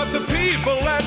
but the people